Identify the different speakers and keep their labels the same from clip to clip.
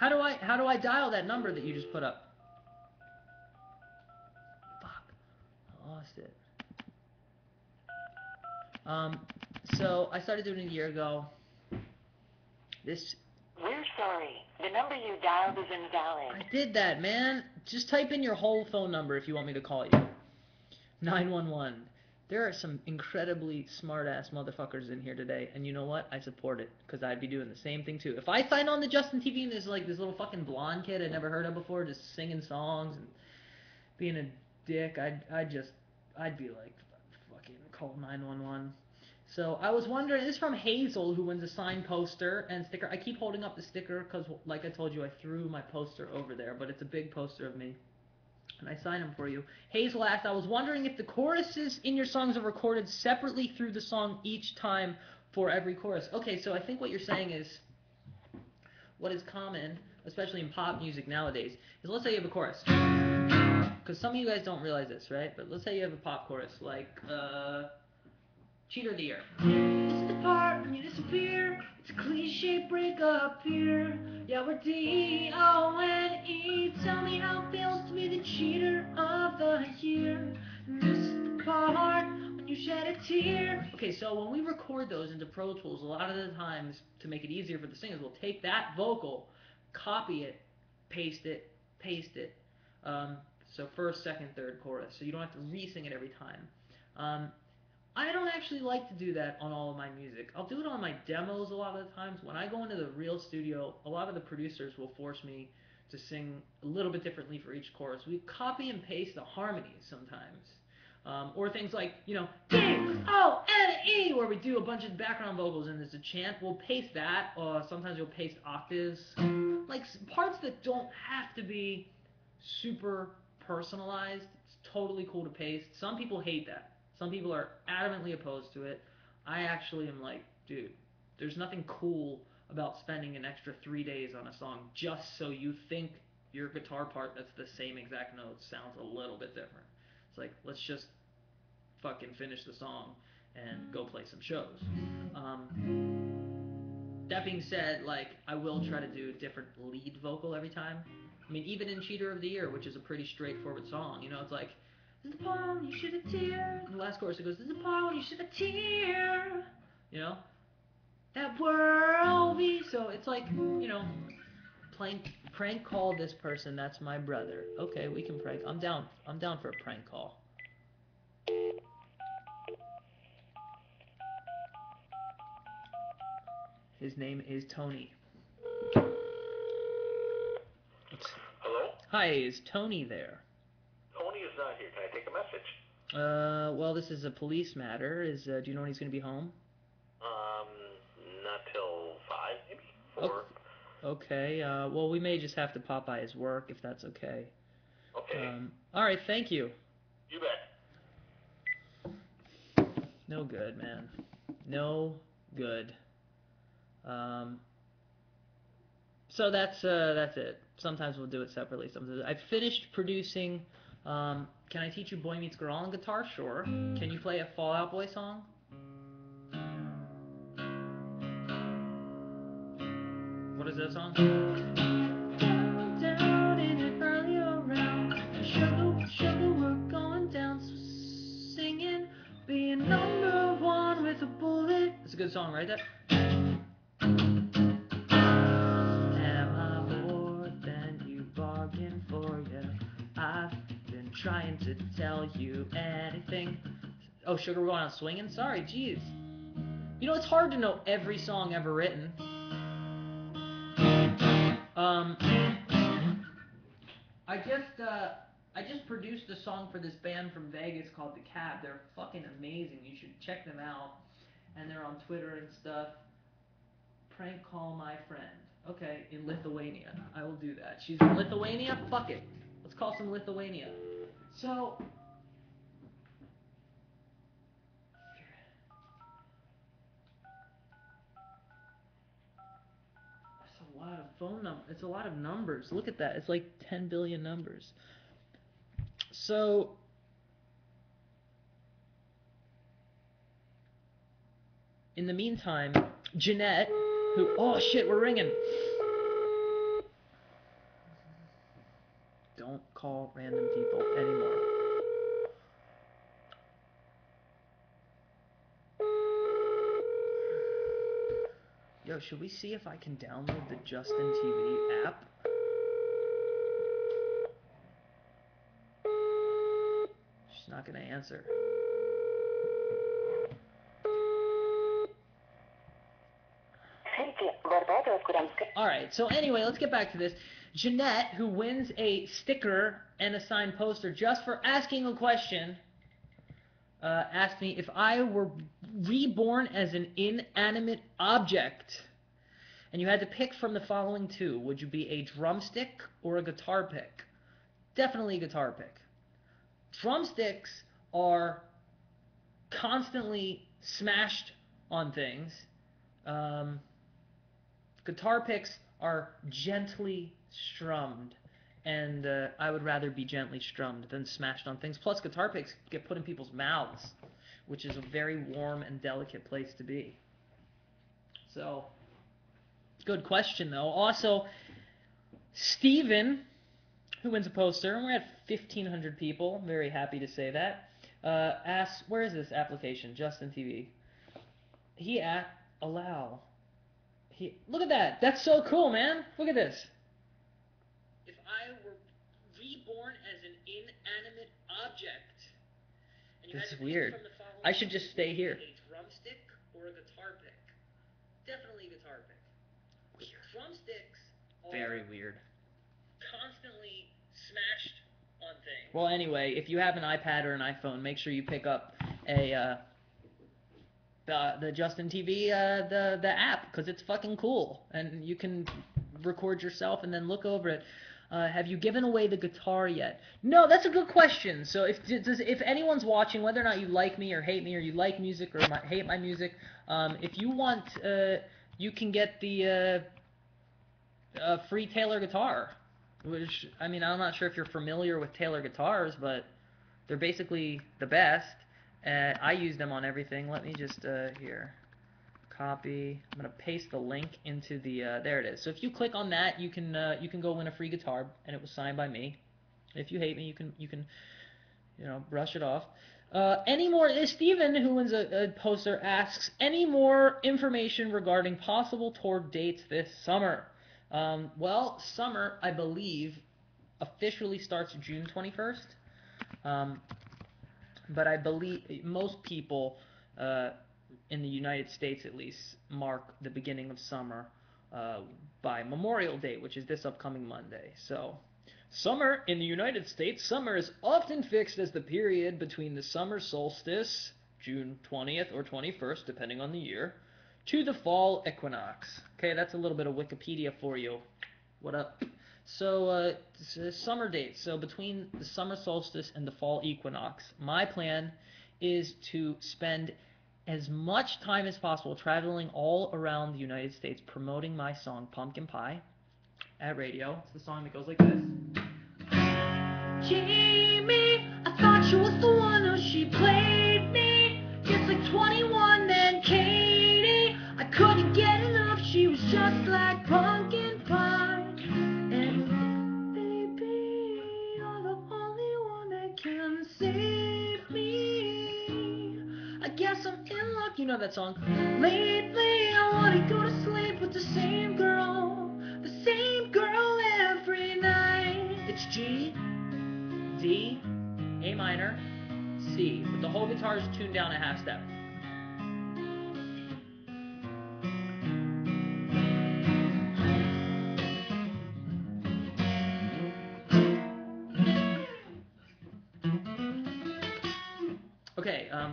Speaker 1: How do I how do I dial that number that you just put up? Fuck. I lost it. Um so I started doing it a year ago. This
Speaker 2: We're sorry. The number you dialed is invalid.
Speaker 1: I did that, man. Just type in your whole phone number if you want me to call you. 911. There are some incredibly smart ass motherfuckers in here today, and you know what? I support it because I'd be doing the same thing too. If I signed on to Justin TV and there's like this little fucking blonde kid I'd never heard of before, just singing songs and being a dick, I'd I'd just I'd be like fucking call 911. So I was wondering, this is from Hazel, who wins a signed poster and sticker. I keep holding up the sticker because, like I told you, I threw my poster over there, but it's a big poster of me. And I sign them for you. Hazel asked, I was wondering if the choruses in your songs are recorded separately through the song each time for every chorus. Okay, so I think what you're saying is, what is common, especially in pop music nowadays, is let's say you have a chorus. Because some of you guys don't realize this, right? But let's say you have a pop chorus, like, uh, Cheater of the Year. This is the part when you disappear. It's a cliche break up here. Yeah, we're D-O-N-E. Tell me how it feels to be the cheater of the year. And this is the part when you shed a tear. Okay, so when we record those into Pro Tools, a lot of the times, to make it easier for the singers, we'll take that vocal, copy it, paste it, paste it. Um, so first, second, third chorus. So you don't have to re-sing it every time. Um, I don't actually like to do that on all of my music. I'll do it on my demos a lot of the times. When I go into the real studio, a lot of the producers will force me to sing a little bit differently for each chorus. We copy and paste the harmonies sometimes. Um, or things like, you know, D, O, N, E, where we do a bunch of background vocals and there's a chant. We'll paste that, or sometimes we'll paste octaves. Like parts that don't have to be super personalized. It's totally cool to paste. Some people hate that. Some people are adamantly opposed to it. I actually am like, dude, there's nothing cool about spending an extra three days on a song just so you think your guitar part that's the same exact notes sounds a little bit different. It's like, let's just fucking finish the song and go play some shows. Um, that being said, like, I will try to do a different lead vocal every time. I mean, even in Cheater of the Year, which is a pretty straightforward song, you know, it's like, this is the part when you shed a tear. And the last chorus it goes, this is the part when you shed a tear. You know? That world be so it's like, you know, prank prank call this person, that's my brother. Okay, we can prank. I'm down I'm down for a prank call. His name is Tony.
Speaker 3: Hello?
Speaker 1: Hi, is Tony there?
Speaker 3: Tony is not here. Can I take a message?
Speaker 1: Uh, well, this is a police matter. Is uh, do you know when he's going to be home?
Speaker 3: Um, not till five, maybe
Speaker 1: Oh.
Speaker 3: four.
Speaker 1: Okay. Uh, well, we may just have to pop by his work if that's okay.
Speaker 3: Okay,
Speaker 1: Um, all right. Thank you.
Speaker 3: you bet.
Speaker 1: No good, man. No good. Um. So that's uh that's it. Sometimes we'll do it separately. Sometimes I finished producing. Um, can I teach you Boy Meets Girl on guitar? Sure. Can you play a Fall Out Boy song? What is that song? It's a good song, right? That. To tell you anything. Oh, sugar, we're going on swinging. Sorry, jeez. You know, it's hard to know every song ever written. Um, I just uh, I just produced a song for this band from Vegas called The Cab. They're fucking amazing. You should check them out. And they're on Twitter and stuff. Prank call my friend. Okay, in Lithuania. I will do that. She's in Lithuania? Fuck it. Let's call some Lithuania. So. That's a lot of phone numbers. It's a lot of numbers. Look at that. It's like 10 billion numbers. So. In the meantime, Jeanette, who. Oh shit, we're ringing. don't call random people anymore. Yo, should we see if I can download the Justin TV app? She's not gonna answer.
Speaker 2: Skirta.
Speaker 1: Alright, so anyway, let's get back to this. Jeanette, who wins a sticker and a signed poster just for asking a question, uh, asked me if I were reborn as an inanimate object and you had to pick from the following two, would you be a drumstick or a guitar pick? Definitely a guitar pick. Drumsticks are constantly smashed on things. Um, guitar picks are gently strummed, and uh, I would rather be gently strummed than smashed on things. Plus, guitar picks get put in people's mouths, which is a very warm and delicate place to be. So, good question though. Also, Steven, who wins a poster, and we're at 1,500 people. Very happy to say that. Uh, asks, where is this application? Justin TV. He at allow. He look at that. That's so cool, man. Look at this. If I were reborn as an inanimate object, and
Speaker 4: is weird.
Speaker 1: from the following
Speaker 4: I should just stay here.
Speaker 1: A drumstick or a guitar pick? Definitely guitar pick.
Speaker 4: Weird.
Speaker 1: Drumsticks are
Speaker 4: Very weird.
Speaker 1: constantly smashed on things. Well, anyway, if you have an iPad or an iPhone, make sure you pick up a uh, the the Justin TV uh, the the app because it's fucking cool and you can record yourself and then look over it. Uh, have you given away the guitar yet? No, that's a good question. So if does, if anyone's watching, whether or not you like me or hate me, or you like music or my, hate my music, um, if you want, uh, you can get the uh, uh, free Taylor guitar. Which I mean, I'm not sure if you're familiar with Taylor guitars, but they're basically the best. Uh, I use them on everything. Let me just uh, here copy. I'm gonna paste the link into the. Uh, there it is. So if you click on that, you can uh, you can go win a free guitar, and it was signed by me. If you hate me, you can you can you know brush it off. Uh, any more? uh, Steven, who wins a, a poster, asks any more information regarding possible tour dates this summer. Um, well, summer, I believe, officially starts June 21st. Um, but I believe most people uh, in the United States, at least, mark the beginning of summer uh, by Memorial Day, which is this upcoming Monday. So, summer in the United States, summer is often fixed as the period between the summer solstice, June 20th or 21st, depending on the year, to the fall equinox. Okay, that's a little bit of Wikipedia for you. What up? So, uh, summer dates. So, between the summer solstice and the fall equinox, my plan is to spend as much time as possible traveling all around the United States promoting my song Pumpkin Pie at radio. It's the song that goes like this. Jamie, I thought you was the one who she played me. Just like 21, then Katie. I couldn't get enough, she was just like pumpkin pie. And baby, you're the only one that can save you know that song. Lately, I wanna go to sleep with the same girl, the same girl every night. It's G, D, A minor, C, but the whole guitar is tuned down a half step.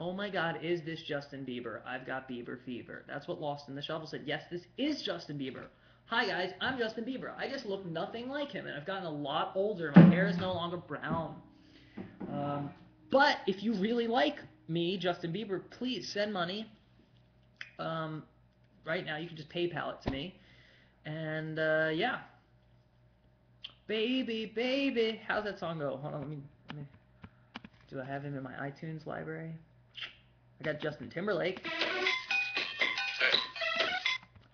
Speaker 1: Oh my god, is this Justin Bieber? I've got Bieber fever. That's what Lost in the Shuffle said. Yes, this is Justin Bieber. Hi guys, I'm Justin Bieber. I just look nothing like him, and I've gotten a lot older. My hair is no longer brown. Um, but if you really like me, Justin Bieber, please send money. Um, right now, you can just PayPal it to me. And uh, yeah. Baby, baby. How's that song go? Hold on, let me, let me. Do I have him in my iTunes library? I got Justin Timberlake.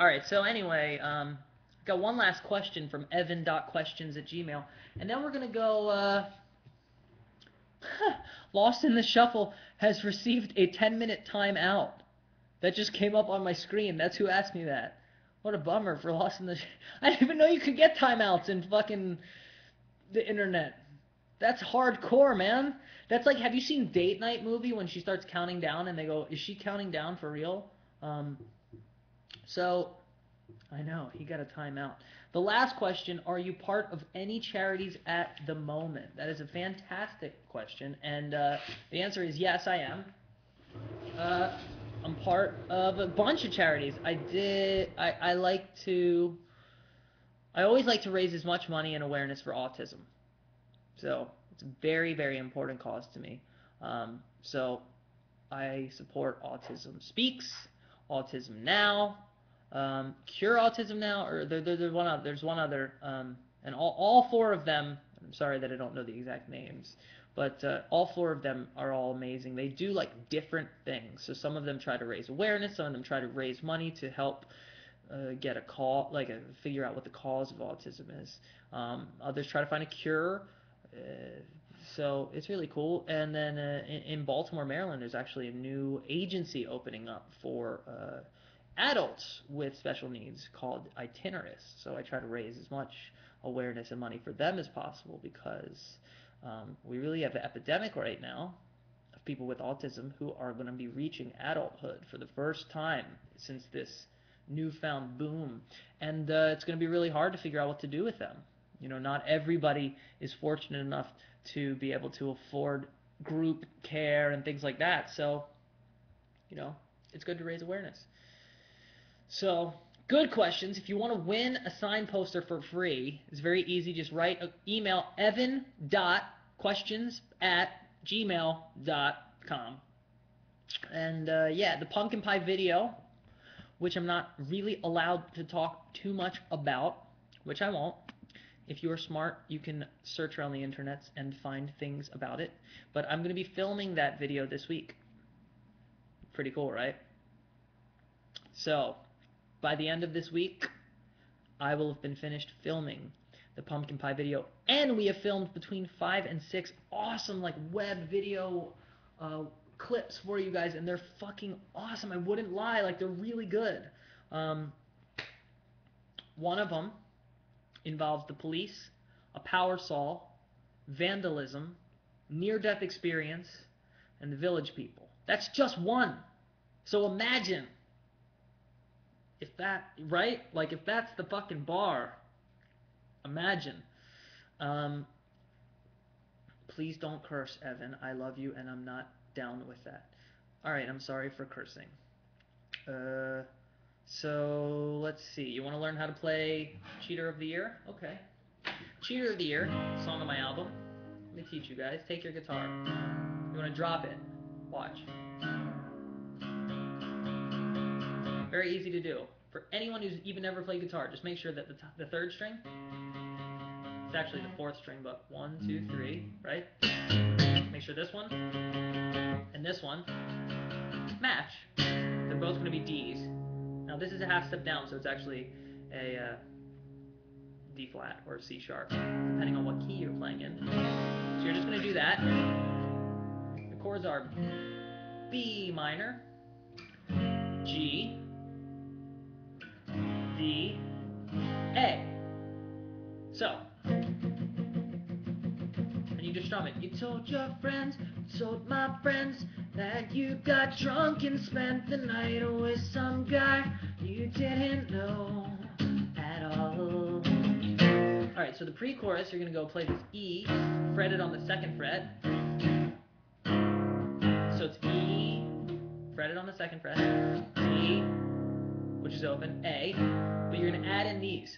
Speaker 1: All right. So anyway, um, Got one last question from evan.questions at gmail. And then we're going to go. Uh, Lost in the Shuffle has received a 10 minute timeout. That just came up on my screen. That's who asked me that. What a bummer for Lost in the. Sh- I didn't even know you could get timeouts in fucking the internet. That's hardcore, man. That's like, have you seen Date Night movie when she starts counting down and they go, is she counting down for real? Um, so, I know he got a timeout. The last question: Are you part of any charities at the moment? That is a fantastic question, and uh, the answer is yes, I am. Uh, I'm part of a bunch of charities. I did. I, I like to. I always like to raise as much money and awareness for autism. So it's a very, very important cause to me. Um, so I support Autism Speaks, Autism Now, um, Cure Autism Now, or there, there, there's one other, there's one other, um, and all, all four of them. I'm sorry that I don't know the exact names, but uh, all four of them are all amazing. They do like different things. So some of them try to raise awareness, some of them try to raise money to help uh, get a call, like figure out what the cause of autism is. Um, others try to find a cure. So it's really cool. And then uh, in, in Baltimore, Maryland, there's actually a new agency opening up for uh, adults with special needs called Itineris. So I try to raise as much awareness and money for them as possible because um, we really have an epidemic right now of people with autism who are going to be reaching adulthood for the first time since this newfound boom. And uh, it's going to be really hard to figure out what to do with them. You know, not everybody is fortunate enough to be able to afford group care and things like that. So, you know, it's good to raise awareness. So, good questions. If you want to win a sign poster for free, it's very easy. Just write a, email evan.questions at gmail.com. And uh, yeah, the pumpkin pie video, which I'm not really allowed to talk too much about, which I won't. If you are smart, you can search around the internet and find things about it. But I'm going to be filming that video this week. Pretty cool, right? So, by the end of this week, I will have been finished filming the pumpkin pie video, and we have filmed between five and six awesome like web video uh, clips for you guys, and they're fucking awesome. I wouldn't lie, like they're really good. Um, one of them involves the police, a power saw, vandalism, near-death experience, and the village people. That's just one. So imagine if that right? Like if that's the fucking bar imagine. Um, please don't curse evan. I love you and i'm not down with that. All right i'm sorry for cursing. Uh, so let's see you want to learn how to play cheater of the year okay cheater of the year song on my album let me teach you guys take your guitar you want to drop it watch very easy to do. For anyone who's even never played guitar, just make sure that the, the third string, it's actually the fourth string, but one, two, three, right? Make sure this one and this one match. They're both going to be D's. Now this is a half step down, so it's actually a uh, D flat or C sharp, depending on what key you're playing in. So you're just going to do that. The chords are B minor, G, D, A. So, it. You told your friends, told my friends that you got drunk and spent the night with some guy you didn't know at all. Alright, so the pre chorus, you're going to go play this E, fretted on the second fret. So it's E, fretted on the second fret, D, which is open, A, but you're going to add in these.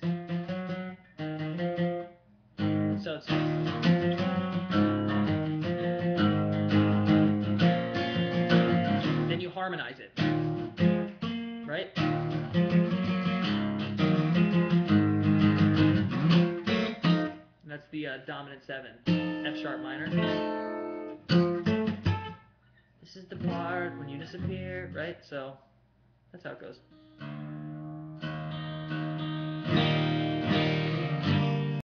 Speaker 1: So it's dominant 7, F sharp minor. This is the part when you disappear, right? So that's how it goes.